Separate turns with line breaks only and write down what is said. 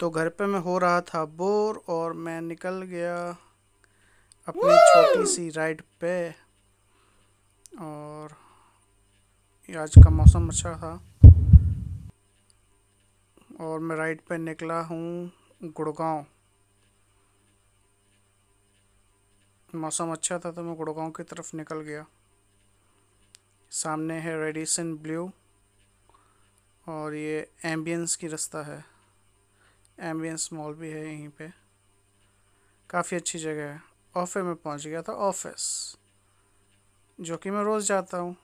तो घर पे मैं हो रहा था बोर और मैं निकल गया अपनी छोटी सी राइड पे और आज का मौसम अच्छा था। और मैं राइड पे निकला हूँ गुड़गांव। मौसम अच्छा था तो मैं गुड़गांव की तरफ़ निकल गया। सामने है रेडिसन ब्लू और ये एम्बियंस की रास्ता है। एम्बियंस मॉल भी है यहीं पे। काफ़ी अच्छी जगह है। ऑफे में पहुँच गया था। ऑफ़िस जो कि मैं रोज़ जाता हूँ।